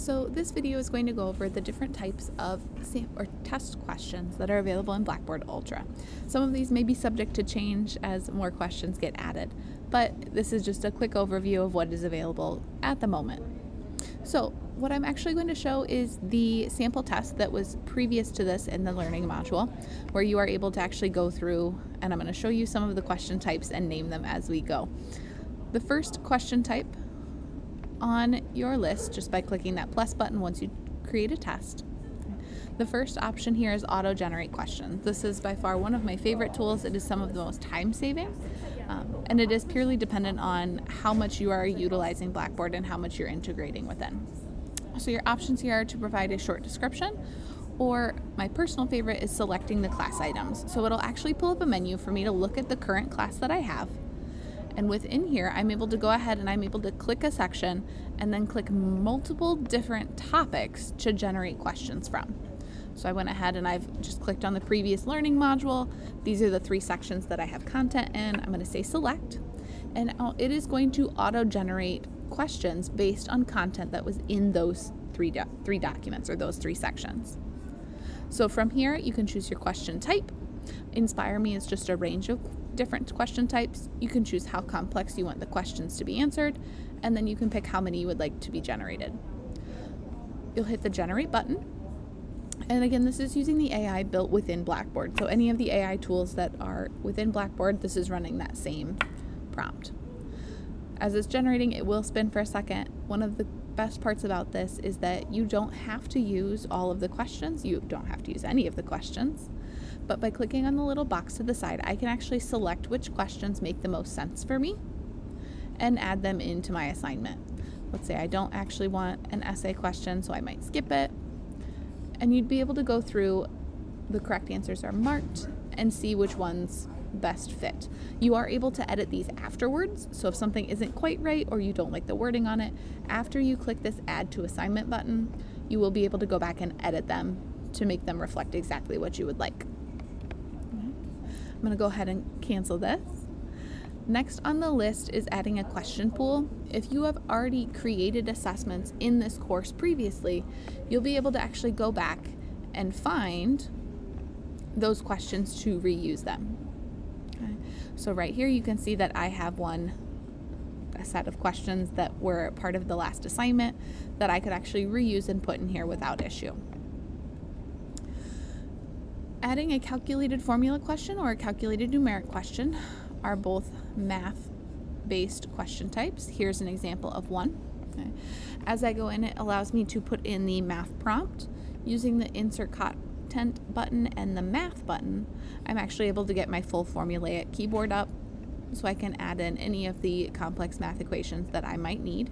So this video is going to go over the different types of or test questions that are available in Blackboard Ultra. Some of these may be subject to change as more questions get added, but this is just a quick overview of what is available at the moment. So what I'm actually going to show is the sample test that was previous to this in the learning module, where you are able to actually go through and I'm going to show you some of the question types and name them as we go. The first question type on your list just by clicking that plus button once you create a test. The first option here is auto generate questions. This is by far one of my favorite tools. It is some of the most time saving um, and it is purely dependent on how much you are utilizing Blackboard and how much you're integrating within. So your options here are to provide a short description or my personal favorite is selecting the class items. So it'll actually pull up a menu for me to look at the current class that I have and within here, I'm able to go ahead and I'm able to click a section and then click multiple different topics to generate questions from. So I went ahead and I've just clicked on the previous learning module. These are the three sections that I have content in. I'm going to say select and it is going to auto generate questions based on content that was in those three, do three documents or those three sections. So from here, you can choose your question type. Inspire Me is just a range of different question types. You can choose how complex you want the questions to be answered, and then you can pick how many you would like to be generated. You'll hit the generate button. And again, this is using the AI built within Blackboard. So any of the AI tools that are within Blackboard, this is running that same prompt. As it's generating, it will spin for a second. One of the best parts about this is that you don't have to use all of the questions. You don't have to use any of the questions but by clicking on the little box to the side, I can actually select which questions make the most sense for me and add them into my assignment. Let's say I don't actually want an essay question, so I might skip it. And you'd be able to go through the correct answers are marked and see which ones best fit. You are able to edit these afterwards, so if something isn't quite right or you don't like the wording on it, after you click this add to assignment button, you will be able to go back and edit them to make them reflect exactly what you would like. I'm to go ahead and cancel this. Next on the list is adding a question pool. If you have already created assessments in this course previously, you'll be able to actually go back and find those questions to reuse them. Okay. So right here you can see that I have one a set of questions that were part of the last assignment that I could actually reuse and put in here without issue. Adding a calculated formula question or a calculated numeric question are both math based question types. Here's an example of one. Okay. As I go in, it allows me to put in the math prompt using the insert content button and the math button. I'm actually able to get my full formulaic keyboard up so I can add in any of the complex math equations that I might need.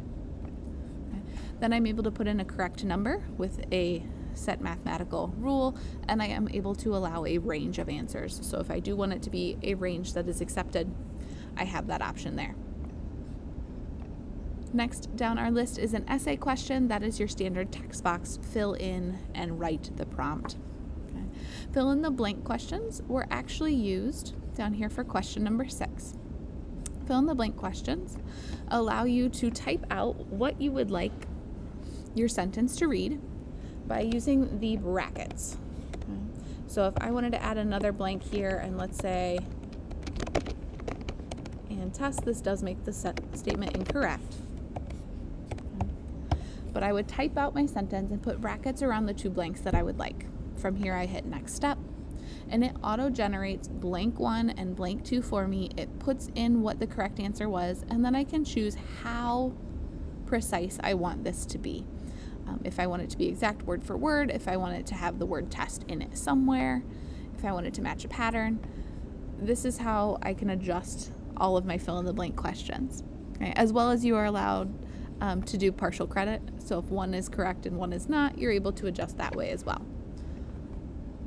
Okay. Then I'm able to put in a correct number with a set mathematical rule and I am able to allow a range of answers. So if I do want it to be a range that is accepted, I have that option there. Next down our list is an essay question. That is your standard text box. Fill in and write the prompt. Okay. Fill in the blank questions were actually used down here for question number six. Fill in the blank questions allow you to type out what you would like your sentence to read by using the brackets. Okay. So if I wanted to add another blank here and let's say, and test, this does make the statement incorrect. Okay. But I would type out my sentence and put brackets around the two blanks that I would like. From here I hit next step and it auto generates blank one and blank two for me. It puts in what the correct answer was and then I can choose how precise I want this to be. Um, if I want it to be exact word for word, if I want it to have the word test in it somewhere, if I want it to match a pattern. This is how I can adjust all of my fill in the blank questions, as well as you are allowed um, to do partial credit. So if one is correct and one is not, you're able to adjust that way as well.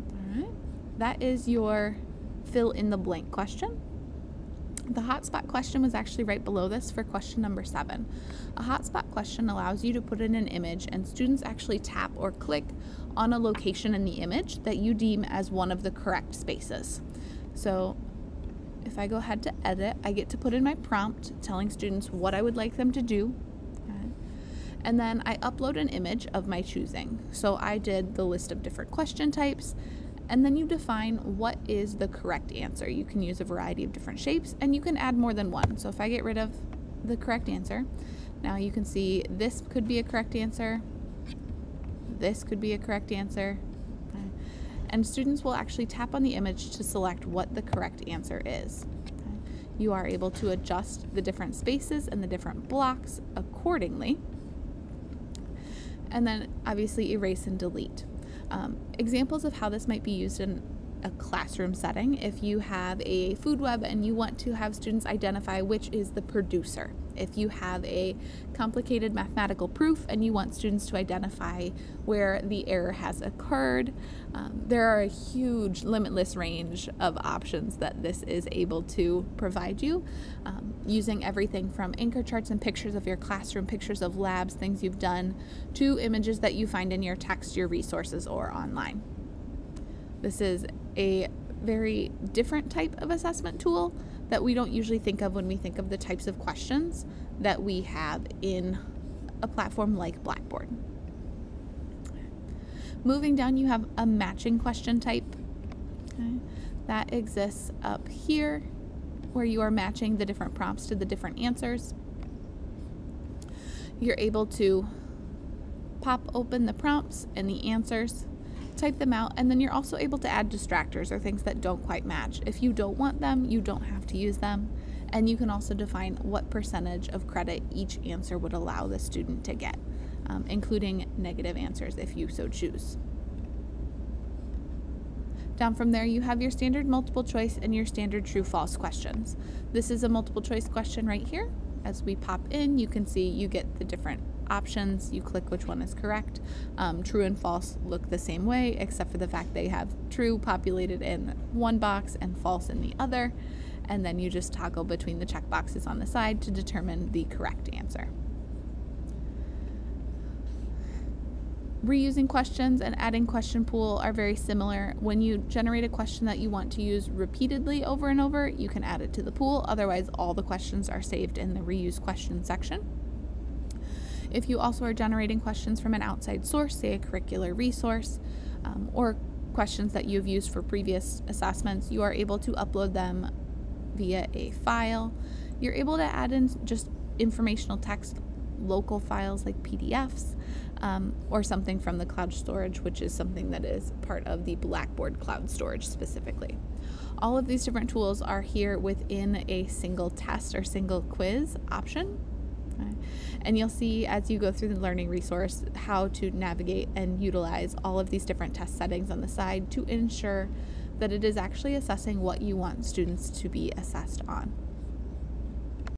All right, that is your fill in the blank question. The hotspot question was actually right below this for question number seven. A hotspot question allows you to put in an image and students actually tap or click on a location in the image that you deem as one of the correct spaces. So if I go ahead to edit, I get to put in my prompt telling students what I would like them to do. And then I upload an image of my choosing. So I did the list of different question types, and then you define what is the correct answer. You can use a variety of different shapes, and you can add more than one. So if I get rid of the correct answer, now you can see this could be a correct answer, this could be a correct answer, and students will actually tap on the image to select what the correct answer is. You are able to adjust the different spaces and the different blocks accordingly and then obviously erase and delete. Um, examples of how this might be used in a classroom setting if you have a food web and you want to have students identify which is the producer. If you have a complicated mathematical proof and you want students to identify where the error has occurred, um, there are a huge limitless range of options that this is able to provide you um, using everything from anchor charts and pictures of your classroom, pictures of labs, things you've done, to images that you find in your text, your resources, or online. This is a very different type of assessment tool that we don't usually think of when we think of the types of questions that we have in a platform like Blackboard. Moving down, you have a matching question type. Okay. That exists up here where you are matching the different prompts to the different answers. You're able to pop open the prompts and the answers type them out, and then you're also able to add distractors or things that don't quite match. If you don't want them, you don't have to use them. And you can also define what percentage of credit each answer would allow the student to get, um, including negative answers if you so choose. Down from there, you have your standard multiple choice and your standard true false questions. This is a multiple choice question right here. As we pop in, you can see you get the different options, you click which one is correct. Um, true and false look the same way, except for the fact they have true populated in one box and false in the other. And then you just toggle between the check boxes on the side to determine the correct answer. Reusing questions and adding question pool are very similar. When you generate a question that you want to use repeatedly over and over, you can add it to the pool. Otherwise, all the questions are saved in the reuse question section. If you also are generating questions from an outside source, say a curricular resource, um, or questions that you've used for previous assessments, you are able to upload them via a file. You're able to add in just informational text, local files like PDFs, um, or something from the cloud storage, which is something that is part of the Blackboard cloud storage specifically. All of these different tools are here within a single test or single quiz option and you'll see as you go through the learning resource how to navigate and utilize all of these different test settings on the side to ensure that it is actually assessing what you want students to be assessed on.